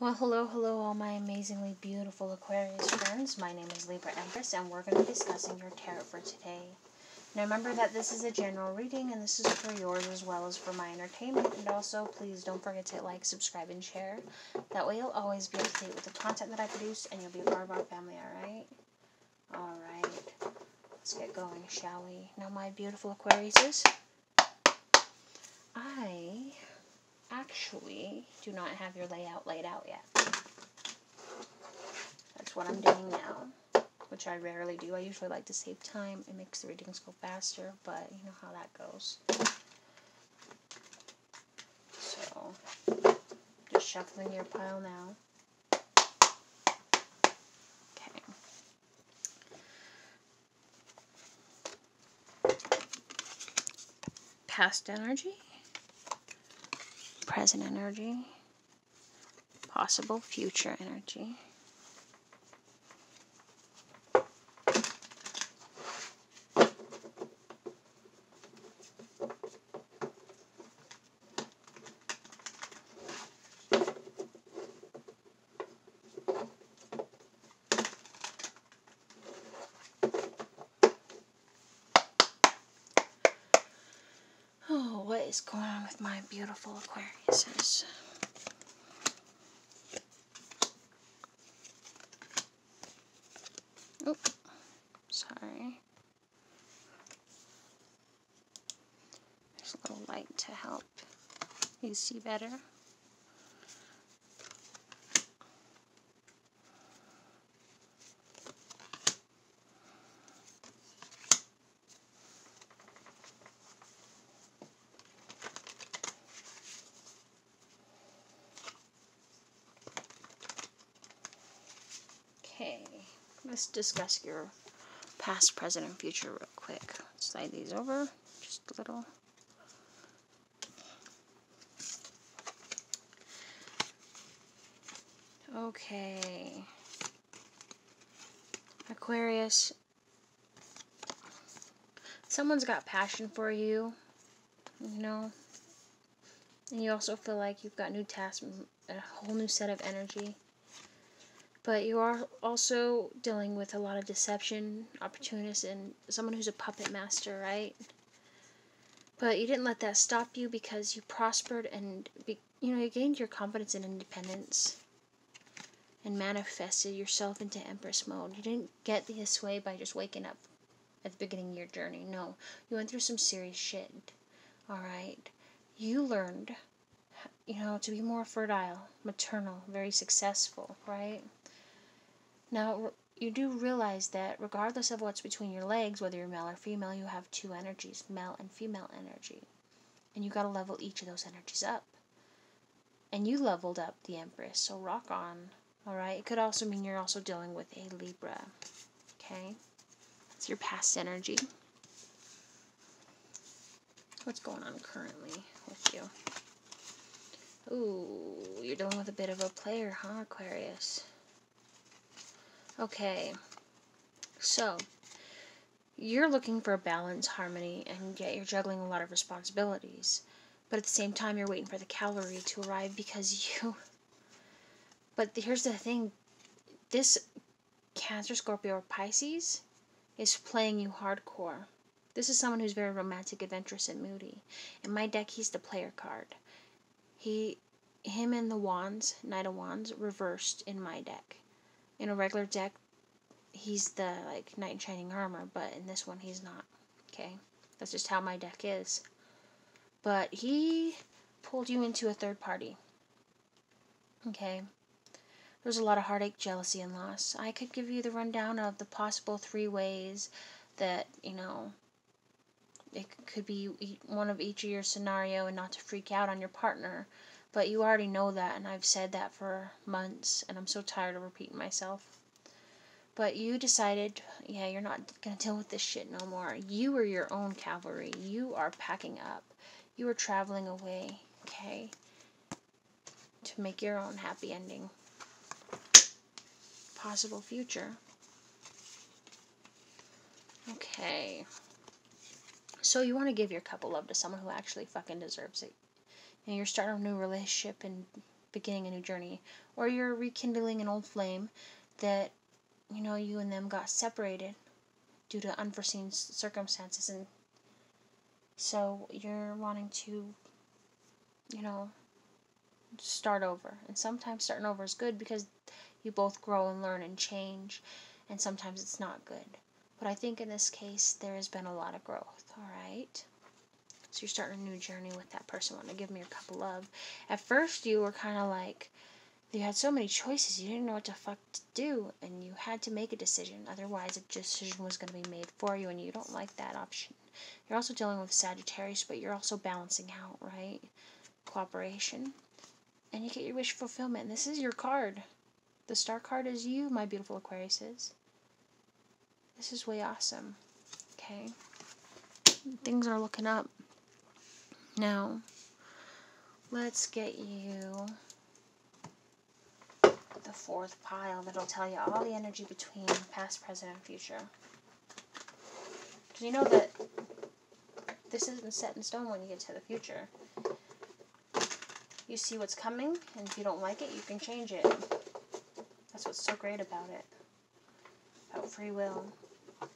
Well, hello, hello, all my amazingly beautiful Aquarius friends. My name is Libra Empress, and we're going to be discussing your tarot for today. Now, remember that this is a general reading, and this is for yours as well as for my entertainment. And also, please don't forget to like, subscribe, and share. That way, you'll always be up to date with the content that I produce, and you'll be a part of our family, alright? Alright. Let's get going, shall we? Now, my beautiful Aquariuses, I actually do not have your layout laid out yet. That's what I'm doing now, which I rarely do. I usually like to save time. It makes the readings go faster, but you know how that goes. So, just shuffling your pile now. Okay. Past energy present energy, possible future energy. Oh, what is going on with my beautiful Aquariuses? Oh, sorry. There's a little light to help you see better. Okay, let's discuss your past, present, and future real quick. Slide these over just a little. Okay. Aquarius, someone's got passion for you, you know, and you also feel like you've got new tasks, a whole new set of energy but you are also dealing with a lot of deception, opportunists, and someone who's a puppet master, right? But you didn't let that stop you because you prospered and be, you know you gained your confidence and independence, and manifested yourself into Empress mode. You didn't get this way by just waking up at the beginning of your journey. No, you went through some serious shit. All right, you learned, you know, to be more fertile, maternal, very successful, right? Now, you do realize that regardless of what's between your legs, whether you're male or female, you have two energies, male and female energy. And you got to level each of those energies up. And you leveled up the Empress, so rock on. Alright? It could also mean you're also dealing with a Libra. Okay? It's your past energy. What's going on currently with you? Ooh, you're dealing with a bit of a player, huh, Aquarius? Okay, so you're looking for a balance, harmony, and yet you're juggling a lot of responsibilities. But at the same time, you're waiting for the cavalry to arrive because you. But here's the thing this Cancer, Scorpio, or Pisces is playing you hardcore. This is someone who's very romantic, adventurous, and moody. In my deck, he's the player card. He, him and the wands, Knight of Wands, reversed in my deck in a regular deck, he's the like knight in shining armor, but in this one he's not. Okay, that's just how my deck is. But he pulled you into a third party. Okay, there's a lot of heartache, jealousy, and loss. I could give you the rundown of the possible three ways that you know. It could be one of each of your scenario, and not to freak out on your partner but you already know that, and I've said that for months, and I'm so tired of repeating myself. But you decided, yeah, you're not going to deal with this shit no more. You are your own cavalry. You are packing up. You are traveling away, okay? To make your own happy ending. Possible future. Okay. So you want to give your couple love to someone who actually fucking deserves it and you're starting a new relationship and beginning a new journey, or you're rekindling an old flame that, you know, you and them got separated due to unforeseen circumstances, and so you're wanting to, you know, start over. And sometimes starting over is good because you both grow and learn and change, and sometimes it's not good. But I think in this case, there has been a lot of growth, alright? You're starting a new journey with that person wanting to give me your cup of love. At first, you were kind of like, you had so many choices, you didn't know what the fuck to do, and you had to make a decision. Otherwise, a decision was going to be made for you, and you don't like that option. You're also dealing with Sagittarius, but you're also balancing out, right? Cooperation. And you get your wish fulfillment. And this is your card. The star card is you, my beautiful Aquariuses. This is way awesome. Okay? Things are looking up. Now, let's get you the fourth pile that'll tell you all the energy between past, present, and future. Because you know that this isn't set in stone when you get to the future. You see what's coming, and if you don't like it, you can change it. That's what's so great about it. About free will. I'm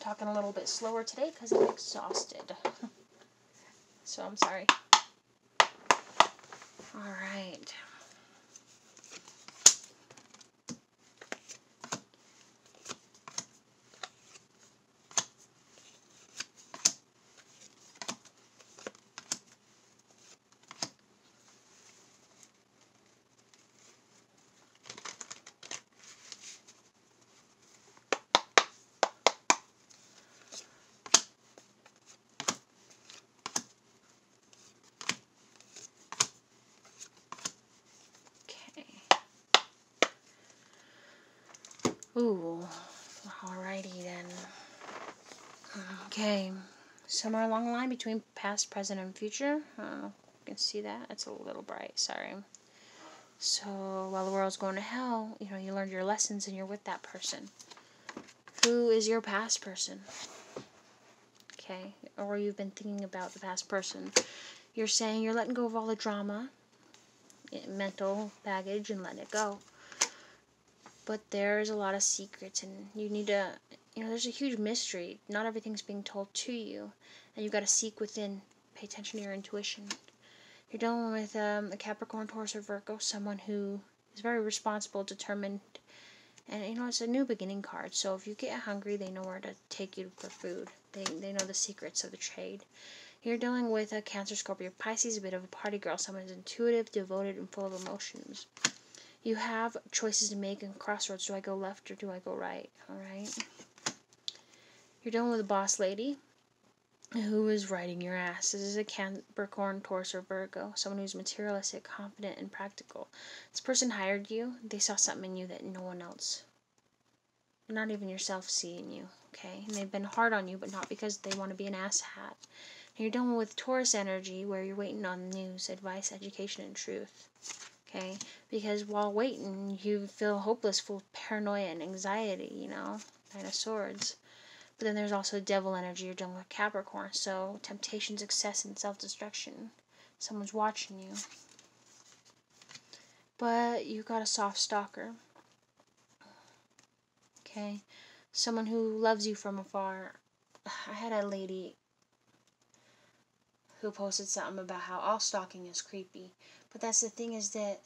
Talking a little bit slower today because I'm exhausted. so I'm sorry. Alright. Ooh, alrighty then. Okay, somewhere along the line between past, present, and future. I don't know you can see that. It's a little bright, sorry. So, while the world's going to hell, you know, you learned your lessons and you're with that person. Who is your past person? Okay, or you've been thinking about the past person. You're saying you're letting go of all the drama, mental baggage, and letting it go but there's a lot of secrets and you need to you know there's a huge mystery. Not everything's being told to you and you've got to seek within pay attention to your intuition. You're dealing with um, a capricorn taurus or virgo someone who is very responsible determined and you know it's a new beginning card. So if you get hungry they know where to take you for food. They, they know the secrets of the trade. You're dealing with a cancer scorpio pisces a bit of a party girl someone who's intuitive devoted and full of emotions you have choices to make and crossroads. Do I go left or do I go right? Alright? You're dealing with a boss lady who is riding your ass. This is a Capricorn, Taurus, or Virgo. Someone who's materialistic, confident, and practical. This person hired you. They saw something in you that no one else, not even yourself, see in you. Okay? And they've been hard on you, but not because they want to be an ass hat. And you're dealing with Taurus energy where you're waiting on news, advice, education, and truth okay? Because while waiting, you feel hopeless, full of paranoia and anxiety, you know? Nine of Swords. But then there's also devil energy, you're dealing with Capricorn, so temptation, success, and self destruction. Someone's watching you. But you got a soft stalker. Okay? Someone who loves you from afar. I had a lady who posted something about how all stalking is creepy. But that's the thing is that,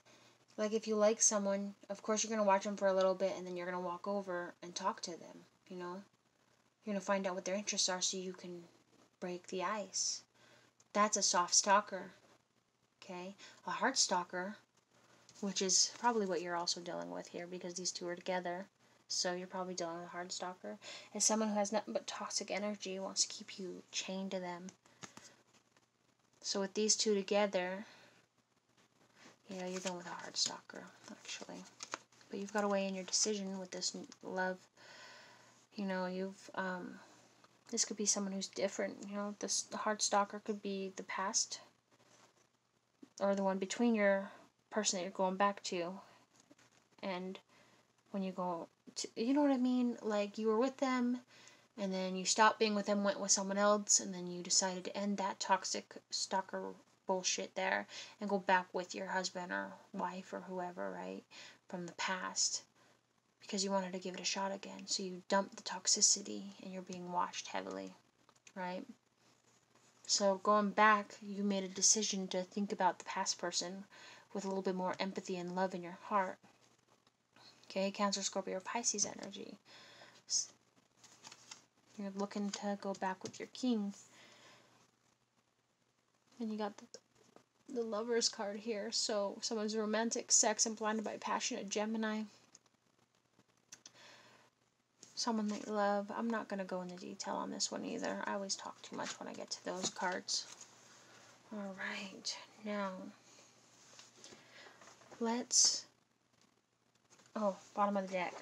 like, if you like someone, of course you're going to watch them for a little bit and then you're going to walk over and talk to them, you know? You're going to find out what their interests are so you can break the ice. That's a soft stalker. Okay? A hard stalker, which is probably what you're also dealing with here because these two are together. So you're probably dealing with a hard stalker. Is someone who has nothing but toxic energy wants to keep you chained to them. So with these two together, yeah, you're done with a hard stalker, actually. But you've got to weigh in your decision with this love. You know, you've, um, this could be someone who's different. You know, this hard stalker could be the past or the one between your person that you're going back to and when you go to, you know what I mean? Like you were with them and then you stopped being with them, went with someone else, and then you decided to end that toxic stalker bullshit there and go back with your husband or wife or whoever, right? From the past because you wanted to give it a shot again. So you dump the toxicity and you're being watched heavily, right? So going back, you made a decision to think about the past person with a little bit more empathy and love in your heart. Okay, Cancer, Scorpio, Pisces energy. You're looking to go back with your king. And you got the, the lover's card here. So someone's romantic, sex, and blinded by passionate Gemini. Someone that you love. I'm not going to go into detail on this one either. I always talk too much when I get to those cards. Alright, now let's. Oh, bottom of the deck.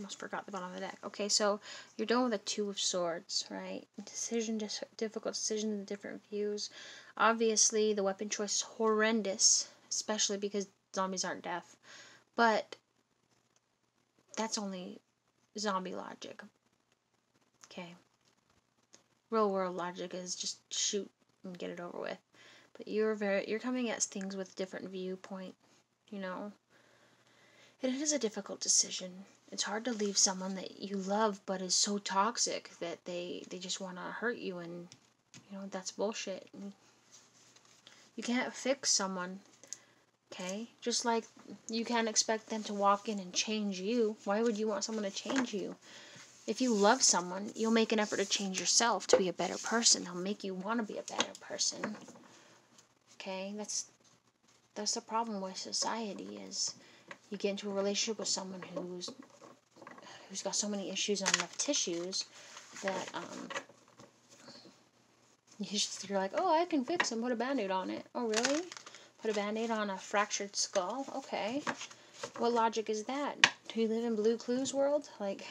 Almost forgot the bottom of the deck. Okay, so you're done with a two of swords, right? Decision, dis- difficult decisions, different views. Obviously, the weapon choice is horrendous, especially because zombies aren't deaf. But that's only zombie logic. Okay. Real world logic is just shoot and get it over with. But you're very you're coming at things with different viewpoint, you know. And It is a difficult decision it's hard to leave someone that you love but is so toxic that they they just want to hurt you and you know that's bullshit. You can't fix someone okay? Just like you can't expect them to walk in and change you. Why would you want someone to change you? If you love someone you'll make an effort to change yourself to be a better person. They'll make you want to be a better person okay? That's that's the problem with society is you get into a relationship with someone who's who's got so many issues on enough tissues that um, you you're like, oh, I can fix them. Put a band-aid on it. Oh, really? Put a band-aid on a fractured skull? Okay. What logic is that? Do you live in Blue's Clues world? Like,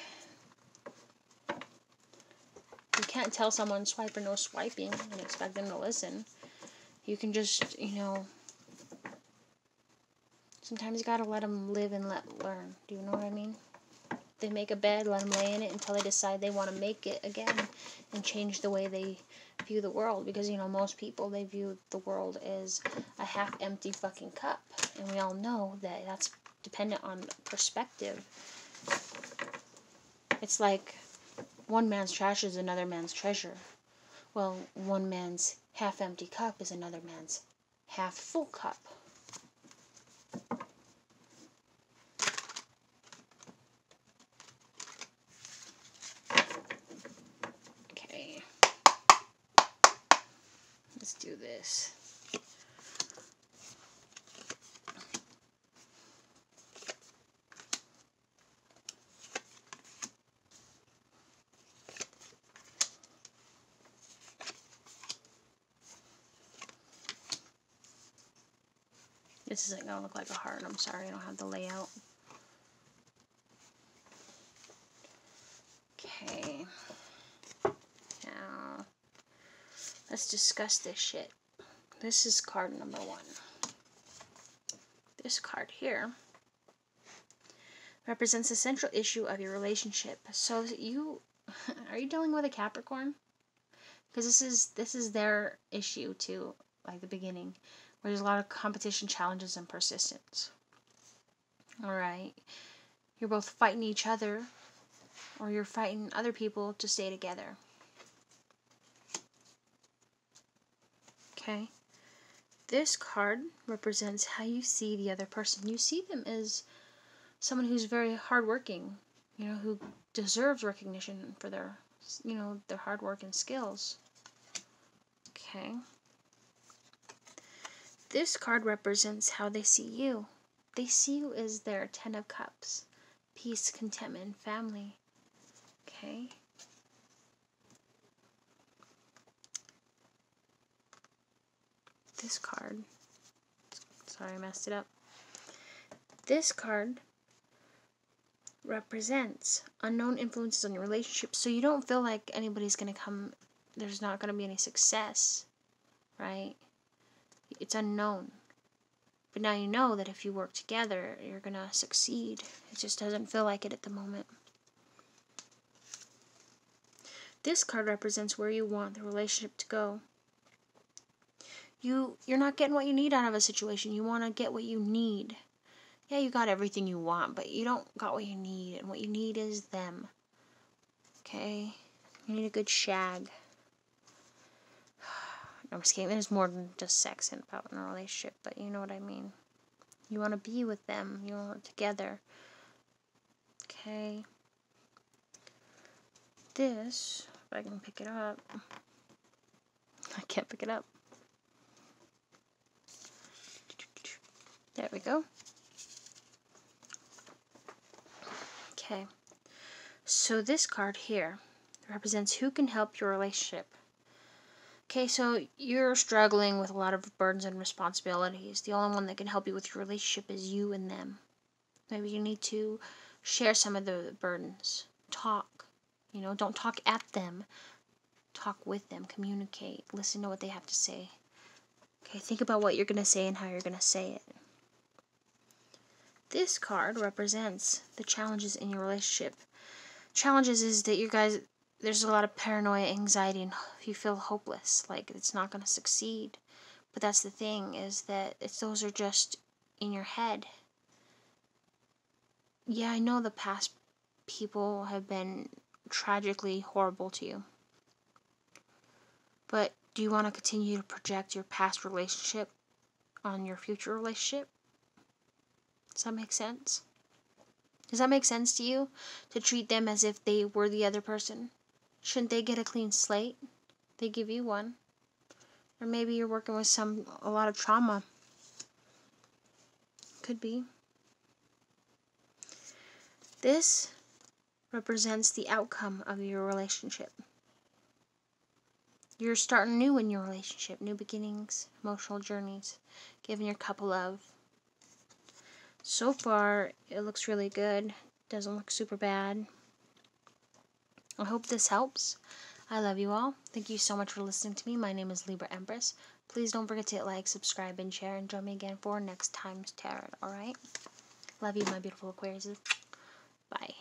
you can't tell someone Swiper no swiping and expect them to listen. You can just, you know, sometimes you gotta let them live and let learn. Do you know what I mean? They make a bed, let them lay in it until they decide they want to make it again and change the way they view the world. Because, you know, most people, they view the world as a half empty fucking cup. And we all know that that's dependent on perspective. It's like one man's trash is another man's treasure. Well, one man's half empty cup is another man's half full cup. do this. This isn't going to look like a heart. I'm sorry, I don't have the layout. Okay. Let's discuss this shit. This is card number one. This card here represents the central issue of your relationship. So you are you dealing with a Capricorn? Because this is this is their issue too, like the beginning, where there's a lot of competition, challenges, and persistence. All right, you're both fighting each other, or you're fighting other people to stay together. Okay? This card represents how you see the other person. You see them as someone who's very hardworking, you know, who deserves recognition for their, you know, their hard work and skills. Okay. This card represents how they see you. They see you as their Ten of Cups, peace, contentment, family. Okay. this card. Sorry, I messed it up. This card represents unknown influences on your relationship. So you don't feel like anybody's going to come, there's not going to be any success, right? It's unknown. But now you know that if you work together, you're going to succeed. It just doesn't feel like it at the moment. This card represents where you want the relationship to go You you're not getting what you need out of a situation. You want to get what you need. Yeah, you got everything you want, but you don't got what you need, and what you need is them. Okay? You need a good shag. I'm just kidding. There's more than just sex and about in a relationship, but you know what I mean. You want to be with them. You want together. Okay. This, if I can pick it up. I can't pick it up. There we go. Okay. So this card here represents who can help your relationship. Okay, so you're struggling with a lot of burdens and responsibilities. The only one that can help you with your relationship is you and them. Maybe you need to share some of the burdens. Talk. You know, don't talk at them. Talk with them. Communicate. Listen to what they have to say. Okay, think about what you're going to say and how you're going to say it. This card represents the challenges in your relationship. Challenges is that you guys there's a lot of paranoia, anxiety, and you feel hopeless, like it's not going to succeed. But that's the thing is that it's those are just in your head. Yeah, I know the past people have been tragically horrible to you. But do you want to continue to project your past relationship on your future relationship? Does that make sense? Does that make sense to you? To treat them as if they were the other person? Shouldn't they get a clean slate? They give you one. Or maybe you're working with some a lot of trauma. Could be. This represents the outcome of your relationship. You're starting new in your relationship, new beginnings, emotional journeys, giving your couple love. So far, it looks really good. Doesn't look super bad. I hope this helps. I love you all. Thank you so much for listening to me. My name is Libra Empress. Please don't forget to hit like, subscribe, and share, and join me again for next time's tarot, alright? Love you, my beautiful Aquarius. Bye.